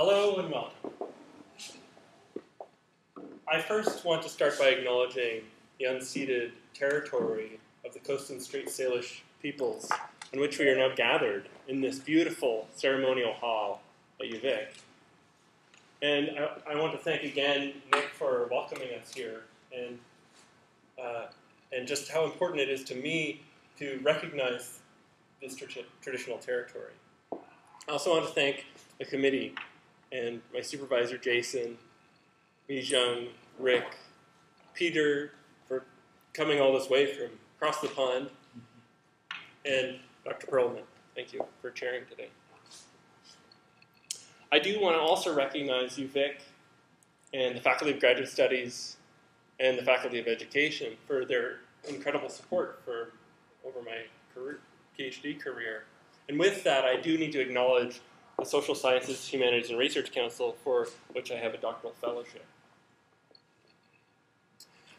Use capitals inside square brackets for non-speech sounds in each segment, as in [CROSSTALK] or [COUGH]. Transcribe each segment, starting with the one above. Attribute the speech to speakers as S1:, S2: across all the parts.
S1: Hello and welcome. I first want to start by acknowledging the unceded territory of the Coast and Strait Salish peoples in which we are now gathered in this beautiful ceremonial hall at UVic. And I, I want to thank again Nick for welcoming us here and, uh, and just how important it is to me to recognize this tra- traditional territory. I also want to thank the committee and my supervisor, Jason, Mijung, Rick, Peter, for coming all this way from across the pond, and Dr. Perlman. Thank you for chairing today. I do want to also recognize UVic, and the Faculty of Graduate Studies and the Faculty of Education for their incredible support for over my career, PhD career. And with that, I do need to acknowledge the Social Sciences, Humanities, and Research Council, for which I have a doctoral fellowship.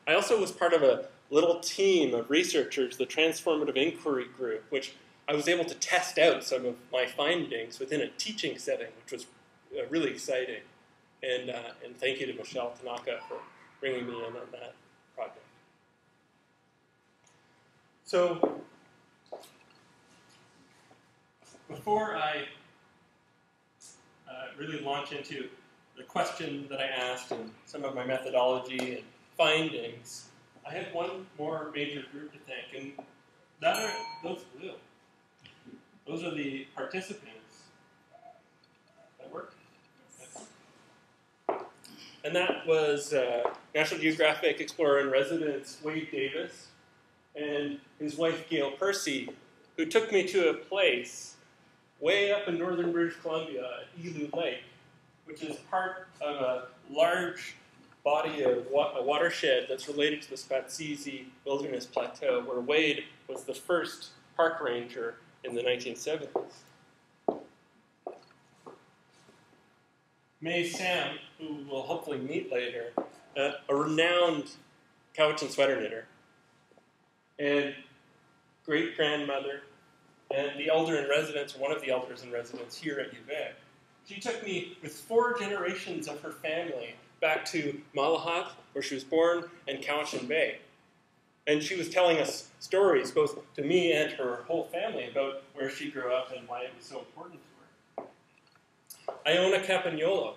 S1: I also was part of a little team of researchers, the Transformative Inquiry Group, which I was able to test out some of my findings within a teaching setting, which was uh, really exciting. And, uh, and thank you to Michelle Tanaka for bringing me in on that project. So, before I really launch into the question that I asked and some of my methodology and findings, I have one more major group to thank, and that are those blue. Those are the participants that work. And that was uh, National Geographic Explorer in Residence Wade Davis and his wife Gail Percy, who took me to a place way up in northern British Columbia Ealue Lake, which is part of a large body of wa- a watershed that's related to the Spatsizi Wilderness Plateau, where Wade was the first park ranger in the 1970s. May Sam, who we'll hopefully meet later, uh, a renowned Cowichan sweater knitter, and great grandmother, and the elder in residence, one of the elders in residence here at UVic. She took me with four generations of her family back to Malahat, where she was born, and Cowichan Bay. And she was telling us stories, both to me and her whole family, about where she grew up and why it was so important to her. Iona Campagnolo,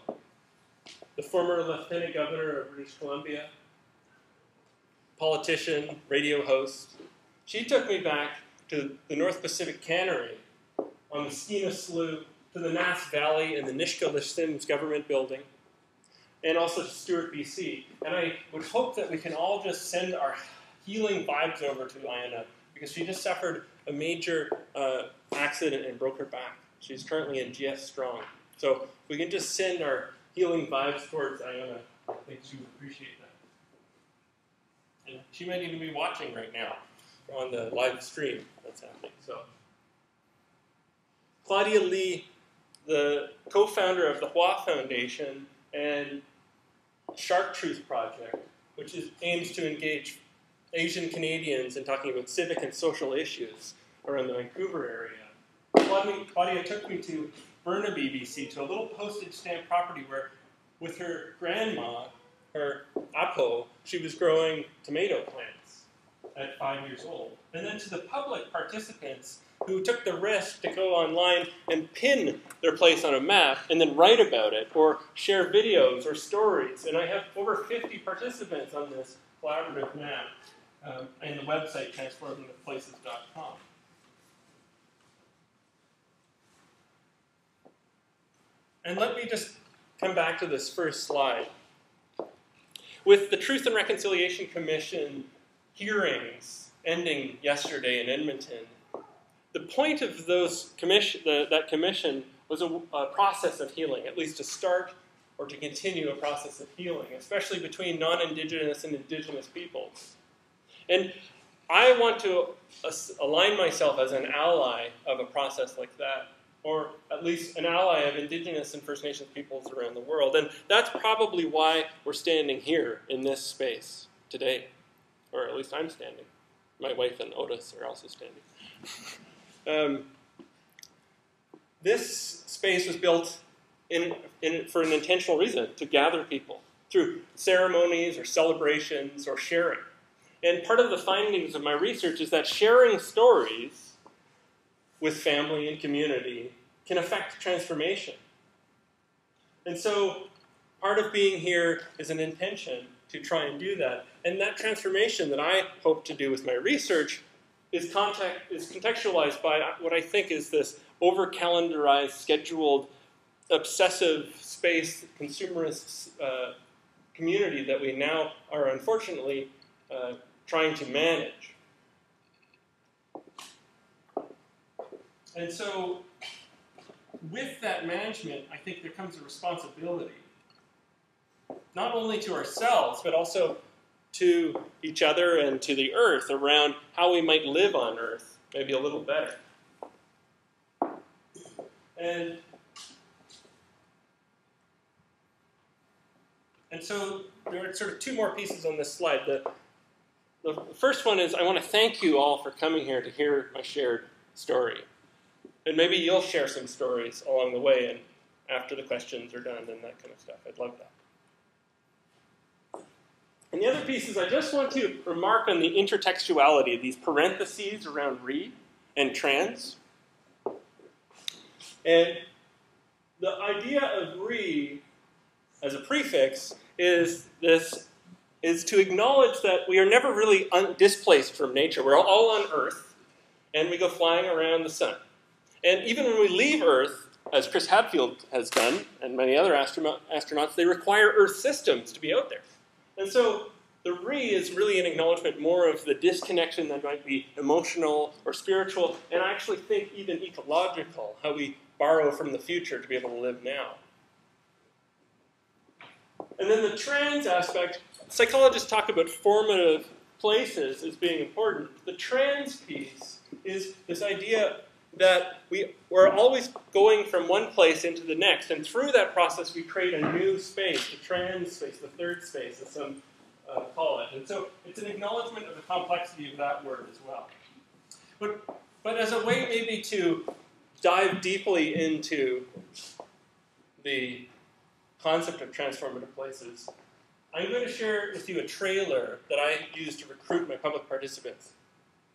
S1: the former Lieutenant Governor of British Columbia, politician, radio host, she took me back to the North Pacific Cannery on the Skeena Slough, to the Nass Valley and the Nisga'a Lisims government building, and also to Stewart, BC. And I would hope that we can all just send our healing vibes over to Iona because she just suffered a major uh, accident and broke her back. She's currently in GF Strong. So we can just send our healing vibes towards Iona. I think she would appreciate that. And she might even be watching right now on the live stream that's happening. So Claudia Lee, the co-founder of the Hua Foundation and Shark Truth Project, which is, aims to engage Asian Canadians in talking about civic and social issues around the Vancouver area. Claudia, Claudia took me to Burnaby, BC, to a little postage stamp property where, with her grandma, her apo, she was growing tomato plants at five years old. And then to the public participants who took the risk to go online and pin their place on a map and then write about it or share videos or stories. And I have over 50 participants on this collaborative map um, and the website transformativeplaces.com. And let me just come back to this first slide. With the Truth and Reconciliation Commission hearings ending yesterday in Edmonton, the point of those commission, the, that commission was a, a, process of healing, at least to start or to continue a process of healing, especially between non-indigenous and indigenous peoples. And I want to align myself as an ally of a process like that, or at least an ally of indigenous and First Nations peoples around the world. And that's probably why we're standing here in this space today, or at least I'm standing. My wife and Otis are also standing. Um, this space was built in, in, for an intentional reason to gather people through ceremonies or celebrations or sharing. And part of the findings of my research is that sharing stories with family and community can affect transformation. And so part of being here is an intention to try and do that. And that transformation that I hope to do with my research is, contact, is contextualized by what I think is this over calendarized, scheduled, obsessive space, consumerist uh, community that we now are unfortunately uh, trying to manage. And so, with that management, I think there comes a responsibility, not only to ourselves, but also to each other and to the earth around how we might live on earth, maybe a little better. And and so there are sort of two more pieces on this slide. The, the first one is I want to thank you all for coming here to hear my shared story. And maybe you'll share some stories along the way and after the questions are done and that kind of stuff. I'd love that. And the other piece is I just want to remark on the intertextuality, of these parentheses around re and trans. And the idea of re as a prefix is this is to acknowledge that we are never really displaced from nature. We're all on Earth, and we go flying around the sun. And even when we leave Earth, as Chris Hadfield has done, and many other astronauts, they require Earth systems to be out there. And so the re is really an acknowledgement more of the disconnection that might be emotional or spiritual, and I actually think even ecological, how we borrow from the future to be able to live now. And then the trans aspect, psychologists talk about formative places as being important. The trans piece is this idea that we, we're always going from one place into the next, and through that process we create a new space, the trans space, the third space, as some uh, call it. And so it's an acknowledgement of the complexity of that word as well. But, but as a way maybe to dive deeply into the concept of transformative places, I'm going to share with you a trailer that I use to recruit my public participants.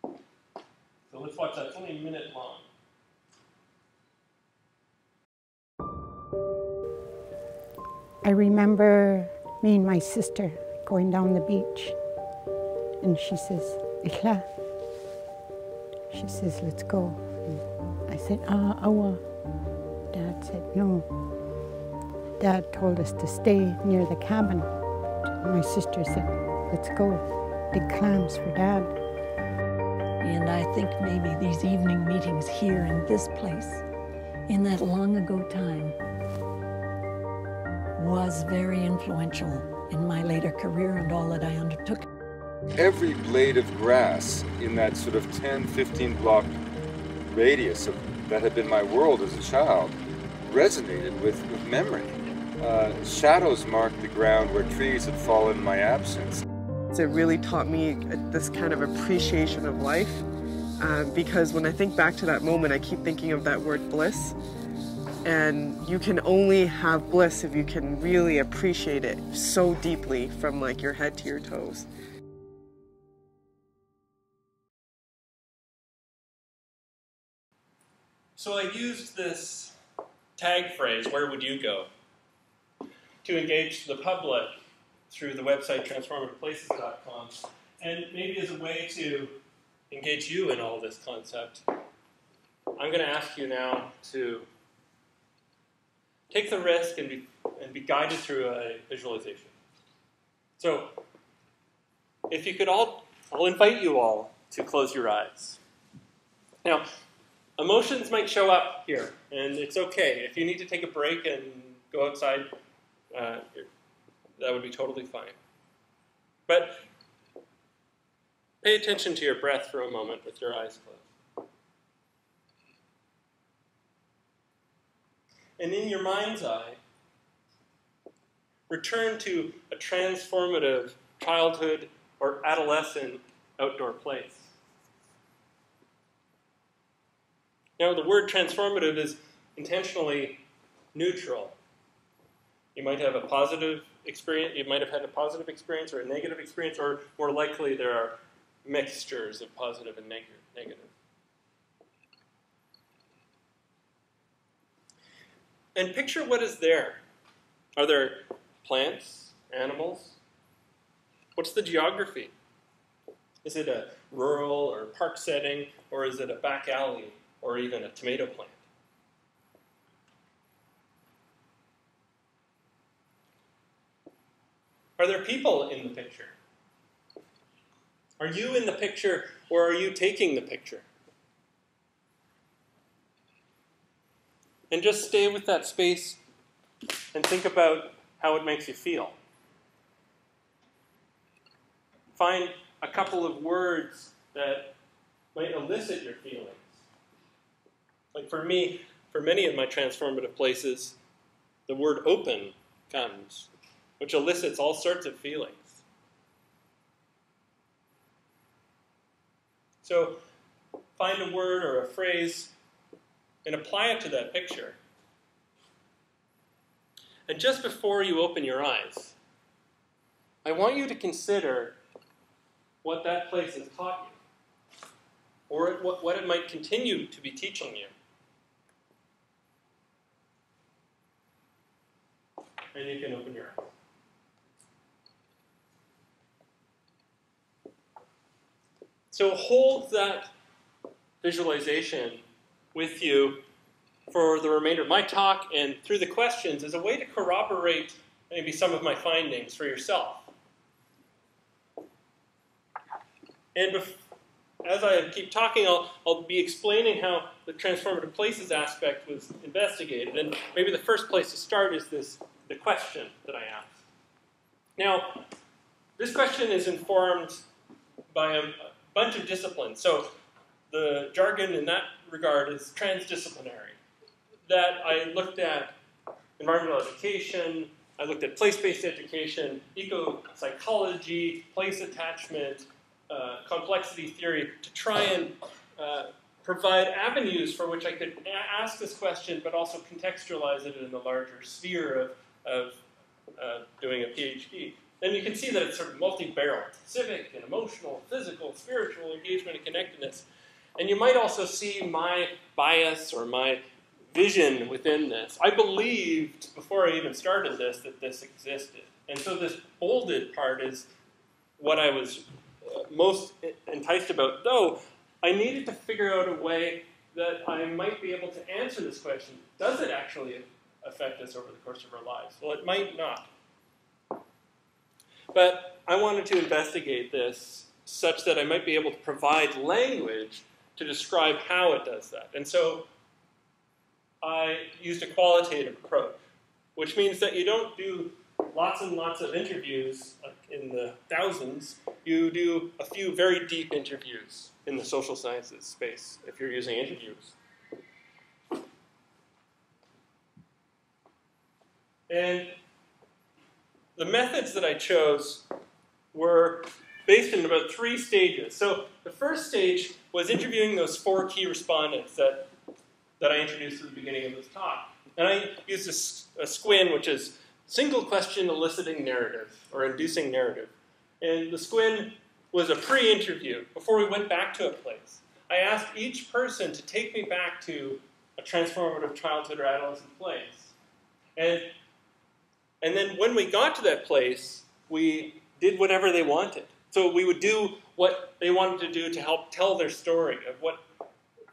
S1: So let's watch that. It's only a minute long.
S2: I remember me and my sister going down the beach, and she says, Ikla. She says, let's go. And I said, ah, awa. Dad said, no. Dad told us to stay near the cabin. My sister said, let's go. Big clams for Dad.
S3: And I think maybe these evening meetings here in this place, in that long ago time, was very influential in my later career and all that I undertook.
S4: Every blade of grass in that sort of 10, 15 block radius of, that had been my world as a child resonated with, with memory. Uh, shadows marked the ground where trees had fallen in my absence.
S5: It really taught me this kind of appreciation of life uh, because when I think back to that moment, I keep thinking of that word bliss and you can only have bliss if you can really appreciate it so deeply from like your head to your toes.
S1: So I used this tag phrase, where would you go, to engage the public through the website transformativeplaces.com, and maybe as a way to engage you in all this concept. I'm going to ask you now to take the risk and be, and be guided through a visualization. So, if you could all, I'll invite you all to close your eyes. Now, emotions might show up here, and it's okay. If you need to take a break and go outside, uh, that would be totally fine. But pay attention to your breath for a moment with your eyes closed. And in your mind's eye, return to a transformative childhood or adolescent outdoor place. Now, the word transformative is intentionally neutral. You might have a positive experience, you might have had a positive experience or a negative experience, or more likely there are mixtures of positive and negative. And picture what is there. Are there plants, animals? What's the geography? Is it a rural or park setting, or is it a back alley, or even a tomato plant? Are there people in the picture? Are you in the picture, or are you taking the picture? And just stay with that space and think about how it makes you feel. Find a couple of words that might elicit your feelings. Like for me, for many of my transformative places, the word open comes, which elicits all sorts of feelings. So find a word or a phrase and apply it to that picture. And just before you open your eyes, I want you to consider what that place has taught you, or what, it might continue to be teaching you. And you can open your eyes. So hold that visualization with you for the remainder of my talk and through the questions as a way to corroborate maybe some of my findings for yourself. And as I keep talking, I'll, I'll be explaining how the transformative places aspect was investigated. And maybe the first place to start is this the question that I asked. Now, this question is informed by a bunch of disciplines. So the jargon in that regard is transdisciplinary. That I looked at environmental education, I looked at place-based education, eco-psychology, place attachment, uh, complexity theory to try and uh, provide avenues for which I could ask this question, but also contextualize it in the larger sphere of, of uh, doing a PhD. Then you can see that it's sort of multi-barreled, civic and emotional, physical, spiritual engagement and connectedness. And you might also see my bias or my vision within this. I believed before I even started this that this existed. And so this bolded part is what I was uh, most enticed about, though I needed to figure out a way that I might be able to answer this question does it actually affect us over the course of our lives? Well, it might not. But I wanted to investigate this such that I might be able to provide language to describe how it does that. And so I used a qualitative approach, which means that you don't do lots and lots of interviews in the thousands. You do a few very deep interviews in the social sciences space if you're using interviews. And the methods that I chose were based in about three stages. So the first stage was interviewing those four key respondents that, that I introduced at the beginning of this talk. And I used a, a SQUIN, which is single question eliciting narrative or inducing narrative. And the SQUIN was a pre interview before we went back to a place. I asked each person to take me back to a transformative childhood or adolescent place. And, and then when we got to that place, we did whatever they wanted. So we would do what they wanted to do to help tell their story of what,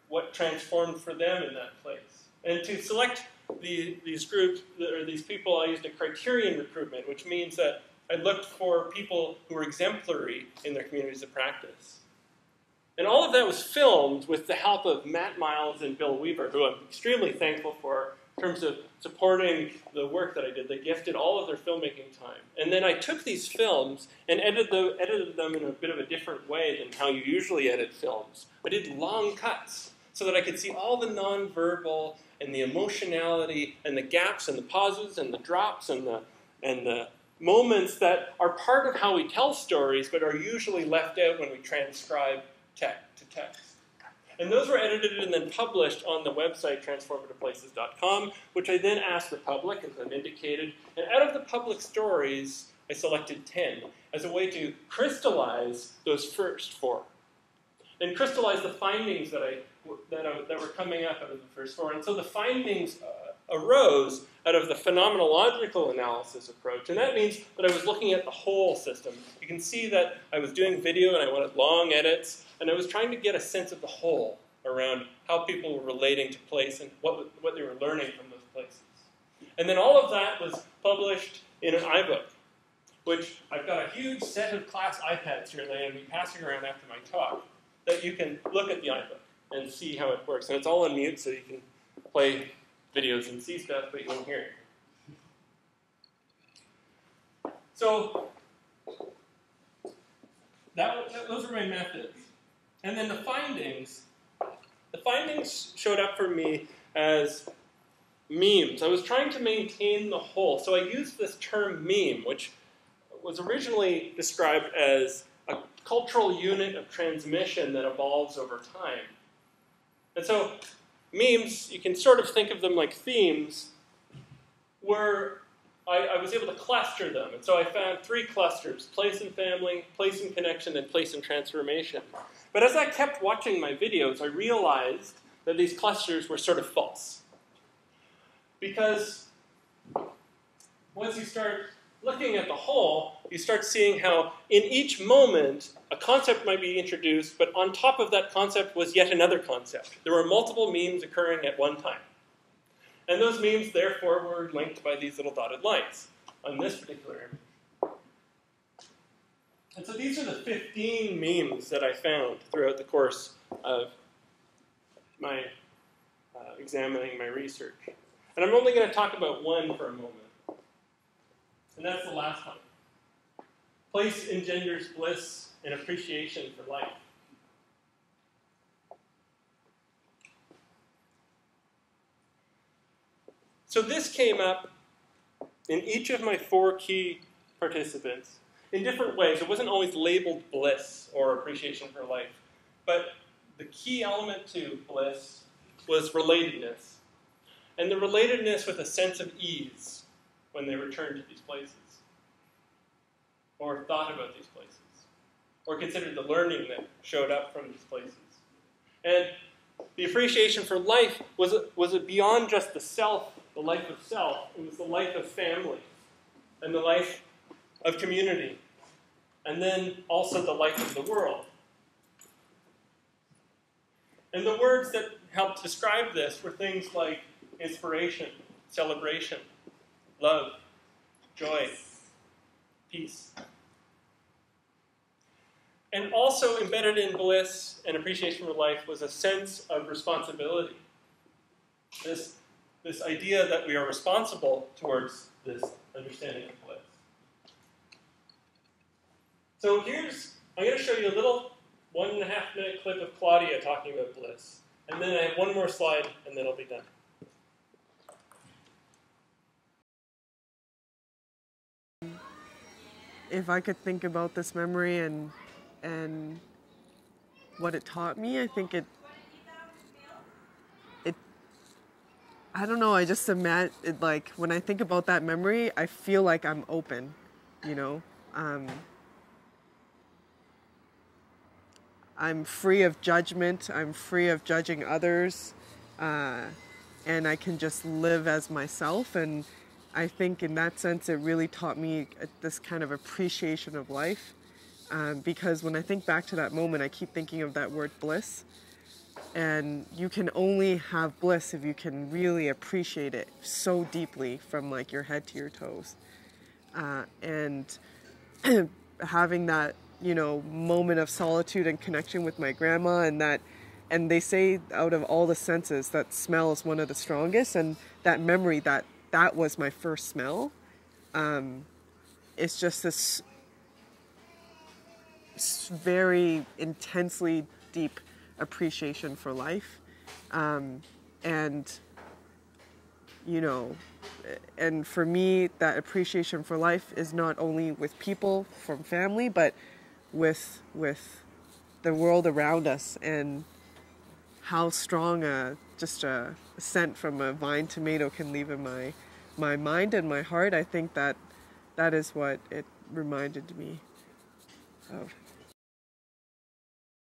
S1: what transformed for them in that place. And to select the, these groups, or these people, I used a criterion recruitment, which means that I looked for people who were exemplary in their communities of practice. And all of that was filmed with the help of Matt Miles and Bill Weaver, who I'm extremely thankful for in terms of supporting the work that I did. They gifted all of their filmmaking time. And then I took these films and edited, the, edited them in a bit of a different way than how you usually edit films. I did long cuts so that I could see all the nonverbal and the emotionality and the gaps and the pauses and the drops and the, and the moments that are part of how we tell stories but are usually left out when we transcribe text to text. And those were edited and then published on the website transformativeplaces.com, which I then asked the public, as I've indicated. And out of the public stories, I selected 10 as a way to crystallize those first four. And crystallize the findings that, I, that, I, that were coming up out of the first four. And so the findings uh, arose out of the phenomenological analysis approach. And that means that I was looking at the whole system. You can see that I was doing video and I wanted long edits and I was trying to get a sense of the whole around how people were relating to place and what, what they were learning from those places. And then all of that was published in an iBook, which I've got a huge set of class iPads here that I'm be passing around after my talk that you can look at the iBook and see how it works. And it's all on mute, so you can play videos and see stuff, but you won't hear it. So that, that, those are my methods. And then the findings, the findings showed up for me as memes. I was trying to maintain the whole. So I used this term meme, which was originally described as a cultural unit of transmission that evolves over time. And so memes, you can sort of think of them like themes, where I, I, was able to cluster them. And so I found three clusters place and family, place and connection, and place and transformation. But as I kept watching my videos, I realized that these clusters were sort of false. Because once you start looking at the whole, you start seeing how in each moment a concept might be introduced, but on top of that concept was yet another concept. There were multiple memes occurring at one time. And those memes, therefore, were linked by these little dotted lines on this particular image. And so these are the 15 memes that I found throughout the course of my uh, examining my research. And I'm only going to talk about one for a moment. And that's the last one. Place engenders bliss and appreciation for life. So this came up in each of my four key participants in different ways. It wasn't always labeled bliss or appreciation for life, but the key element to bliss was relatedness. And the relatedness with a sense of ease when they returned to these places, or thought about these places, or considered the learning that showed up from these places. And the appreciation for life was, was beyond just the self, the life of self, it was the life of family, and the life of community, and then also the life of the world. And the words that helped describe this were things like inspiration, celebration, love, joy, peace. And also embedded in bliss and appreciation for life was a sense of responsibility. This, this idea that we are responsible towards this understanding of bliss. So here's, I'm going to show you a little one and a half minute clip of Claudia talking about bliss. And then I have one more slide, and then I'll be done.
S5: If I could think about this memory and and what it taught me, I think it it I don't know, I just imagine it like when I think about that memory, I feel like I'm open, you know. Um, I'm free of judgment. I'm free of judging others. Uh, and I can just live as myself. And I think in that sense, it really taught me this kind of appreciation of life. Um, because when I think back to that moment, I keep thinking of that word bliss. And you can only have bliss if you can really appreciate it so deeply from like your head to your toes. Uh, and [CLEARS THROAT] having that you know moment of solitude and connection with my grandma and that and they say out of all the senses that smell is one of the strongest and that memory that that was my first smell. Um, it's just this very intensely deep appreciation for life. Um, and you know and for me that appreciation for life is not only with people from family but with with the world around us and how strong a just a scent from a vine tomato can leave in my my mind and my heart. I think that that is what it reminded me of.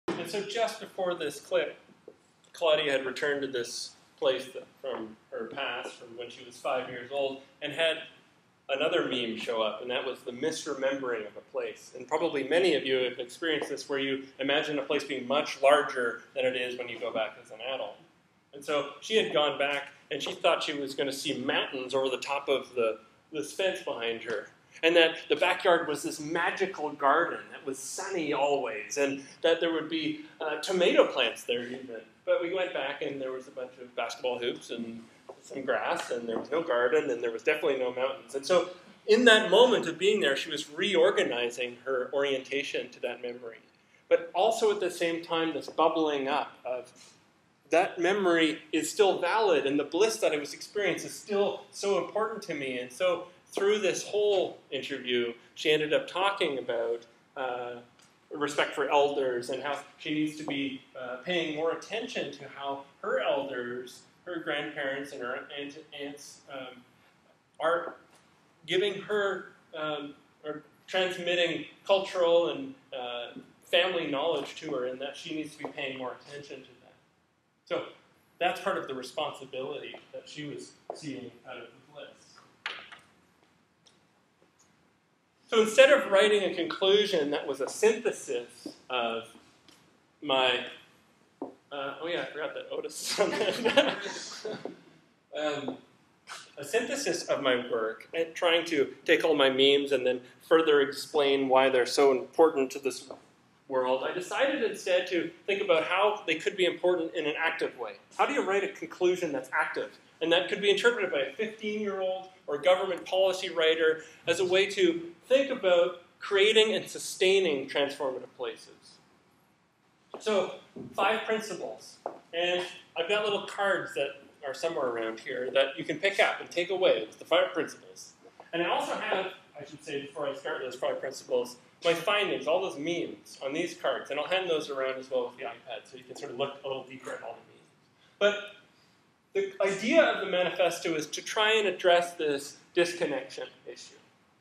S1: And so just before this clip, Claudia had returned to this place from her past, from when she was five years old, and had another meme show up, and that was the misremembering of a place. And probably many of you have experienced this where you imagine a place being much larger than it is when you go back as an adult. And so she had gone back and she thought she was going to see mountains over the top of the, this fence behind her. And that the backyard was this magical garden that was sunny always, and that there would be uh, tomato plants there even. But we went back and there was a bunch of basketball hoops and some grass, and there was no garden, and there was definitely no mountains. And so, in that moment of being there, she was reorganizing her orientation to that memory. But also at the same time, this bubbling up of that memory is still valid, and the bliss that I was experiencing is still so important to me. And so, through this whole interview, she ended up talking about uh, respect for elders and how she needs to be uh, paying more attention to how her elders her grandparents and her aunts, aunts um, are giving her um, or transmitting cultural and uh, family knowledge to her, and that she needs to be paying more attention to. So that's part of the responsibility that she was seeing out of the bliss. So instead of writing a conclusion that was a synthesis of my uh, oh yeah, I forgot that Otis on that. [LAUGHS] um, a synthesis of my work and trying to take all my memes and then further explain why they're so important to this world, I decided instead to think about how they could be important in an active way. How do you write a conclusion that's active? And that could be interpreted by a 15 year old or government policy writer as a way to think about creating and sustaining transformative places. So, five principles. And I've got little cards that are somewhere around here that you can pick up and take away with the five principles. And I also have, I should say before I start those five principles, my findings, all those memes on these cards. And I'll hand those around as well with the iPad so you can sort of look a little deeper at all the memes. But the idea of the manifesto is to try and address this disconnection issue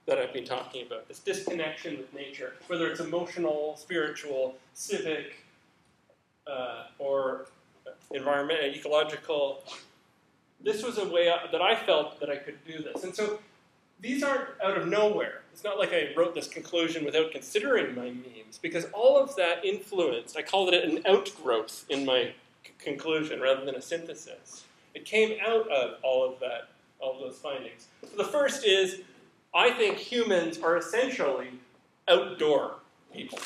S1: that I've been talking about, this disconnection with nature, whether it's emotional, spiritual, civic, uh, or environmental, ecological. This was a way that I felt that I could do this. And so these aren't out of nowhere. It's not like I wrote this conclusion without considering my memes, because all of that influenced, I called it an outgrowth in my c- conclusion rather than a synthesis. It came out of all of that, all of those findings. So the first is I think humans are essentially outdoor people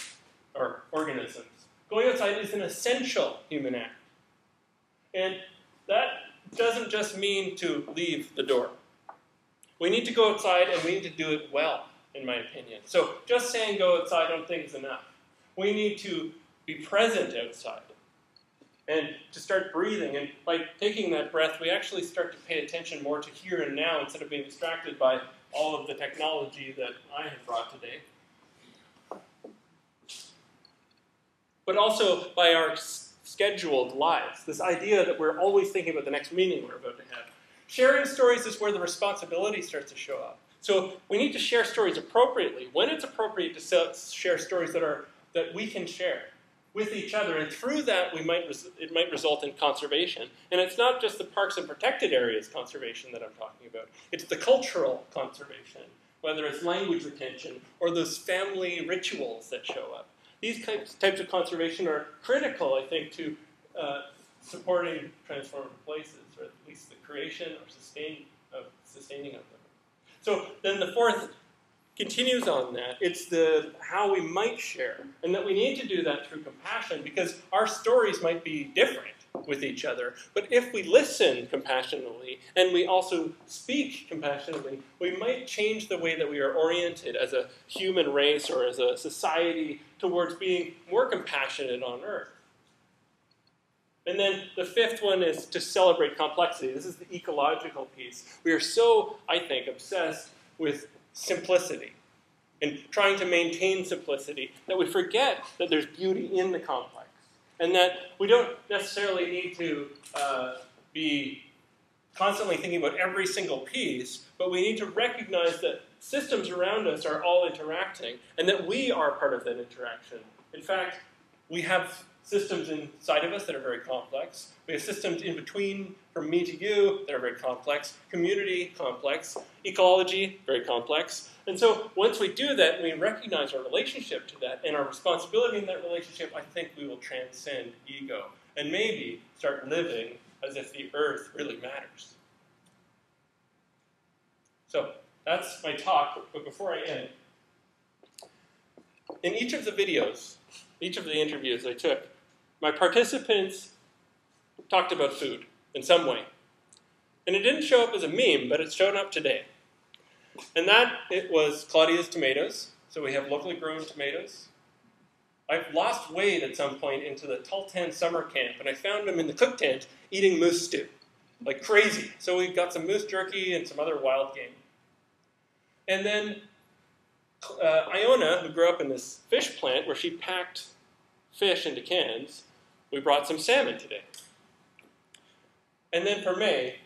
S1: or organisms. Going outside is an essential human act. And that doesn't just mean to leave the door. We need to go outside and we need to do it well, in my opinion. So just saying go outside I don't think is enough. We need to be present outside and to start breathing. And by taking that breath, we actually start to pay attention more to here and now instead of being distracted by all of the technology that I have brought today. but also by our scheduled lives. This idea that we're always thinking about the next meeting we're about to have. Sharing stories is where the responsibility starts to show up. So we need to share stories appropriately when it's appropriate to share stories that are that we can share with each other, and through that we might it might result in conservation. And it's not just the parks and protected areas conservation that I'm talking about; it's the cultural conservation, whether it's language retention or those family rituals that show up these types, types of conservation are critical, I think, to uh, supporting transformative places, or at least the creation or sustain of, sustaining of them. So then the fourth continues on that. It's the how we might share, and that we need to do that through compassion because our stories might be different with each other. But if we listen compassionately and we also speak compassionately, we might change the way that we are oriented as a human race or as a society towards being more compassionate on earth. And then the fifth one is to celebrate complexity. This is the ecological piece. We are so, I think, obsessed with simplicity and trying to maintain simplicity that we forget that there's beauty in the complex. and that we don't necessarily need to uh, be constantly thinking about every single piece, but we need to recognize that systems around us are all interacting and that we are part of that interaction. In fact, we have systems inside of us that are very complex. We have systems in between from me to you that are very complex. Community, complex. Ecology, very complex. And so once we do that, we recognize our relationship to that and our responsibility in that relationship, I think we will transcend ego and maybe start living as if the earth really matters. So that's my talk, but before I end, in each of the videos, each of the interviews I took, my participants talked about food in some way. And it didn't show up as a meme, but it's shown up today. And that it was Claudia's tomatoes. So we have locally grown tomatoes. I've lost weight at some point into the Tahltan summer camp, and I found them in the cook tent eating moose stew, like crazy. So we got some moose jerky and some other wild game. And then uh, Iona, who grew up in this fish plant where she packed fish into cans, we brought some salmon today. And then for May,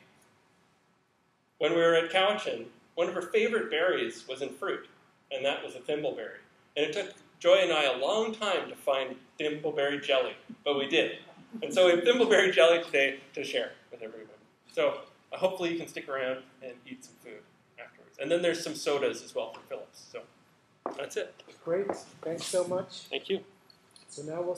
S1: when we were at Cowichan, one of her favorite berries was in fruit, and that was a thimbleberry. And it took Joy and I a long time to find thimbleberry jelly, but we did. And so we have thimbleberry jelly today to share with everyone. So uh, hopefully you can stick around and eat some food afterwards. And then there's some sodas as well for Phillips. So that's it.
S6: Great. Thanks so much.
S1: Thank you.
S6: So now we'll